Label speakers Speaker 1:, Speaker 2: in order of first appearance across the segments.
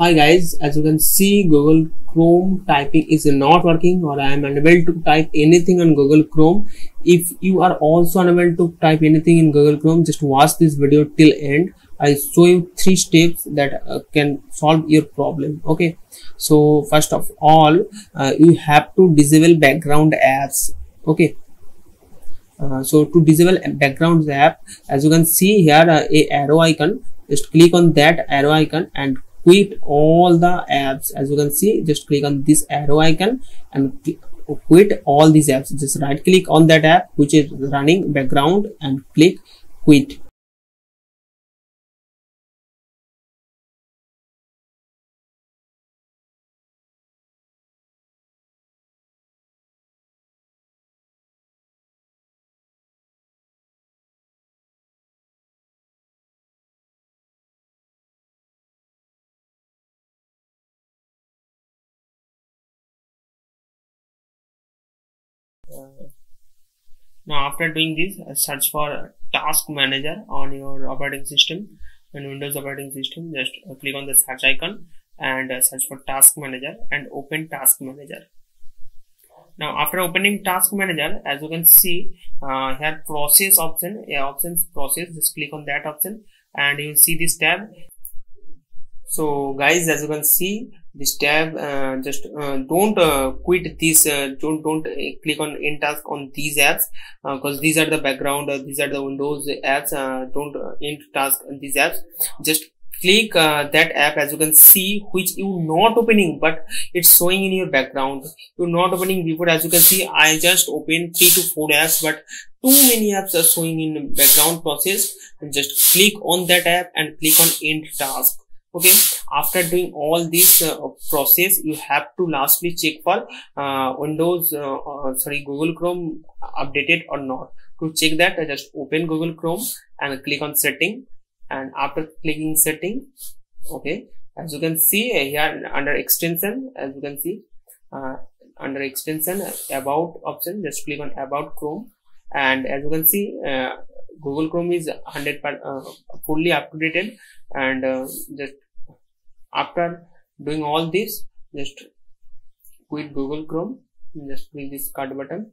Speaker 1: hi guys as you can see google chrome typing is not working or i am unable to type anything on google chrome. If you are also unable to type anything in google chrome just watch this video till end. I show you three steps that uh, can solve your problem okay? So first of all uh, you have to disable background apps okay? Uh, so to disable background app as you can see here uh, a arrow icon. Just click on that arrow icon and quit all the apps. As you can see just click on this arrow icon and quit all these apps. Just right click on that app which is running background and click quit now after doing this uh, search for task manager on your operating system and windows operating system. Just uh, click on the search icon and uh, search for task manager and open task manager. Now after opening task manager as you can see uh, here process option yeah, options process. Just click on that option and you will see this tab. So guys as you can see this tab uh, just uh, don't uh, quit this uh, don't don't uh, click on end task on these apps because uh, these are the background these are the windows apps don't end task on these apps. Just click that app as you can see which you not opening but it's showing in your background. You're not opening before as you can see i just opened three to four apps but too many apps are showing in background process. And just click on that app and click on end task okay after doing all this uh, process you have to lastly check for uh, windows uh, uh sorry google chrome updated or not. To check that I just open google chrome and click on setting. And after clicking setting okay as you can see uh, here under extension as you can see uh, under extension about option just click on about chrome. And as you can see google chrome is 100 fully updated and uh, just after doing all this just quit google chrome just click this cut button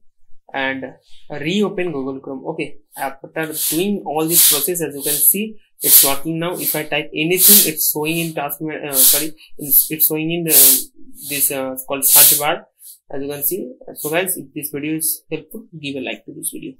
Speaker 1: and reopen google chrome. Okay after doing all this process as you can see it's working now. If i type anything it's showing in task uh, sorry it's showing in the, this uh, called search bar as you can see. So guys if this video is helpful give a like to this video